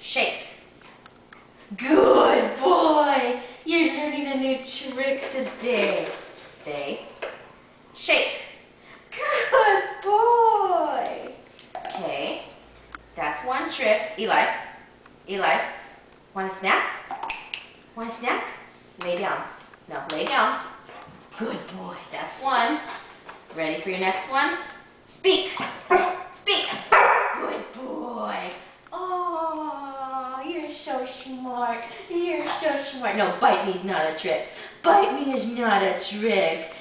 Shake. Good boy. You're learning a new trick today. Stay. Shake. Good boy. Okay. That's one trick. Eli. Eli. Want a snack? Want a snack? Lay down. No, lay down. Good boy. That's one. Ready for your next one? Speak. Good boy. Oh, you're so smart. You're so smart. No, bite me is not a trick. Bite me is not a trick.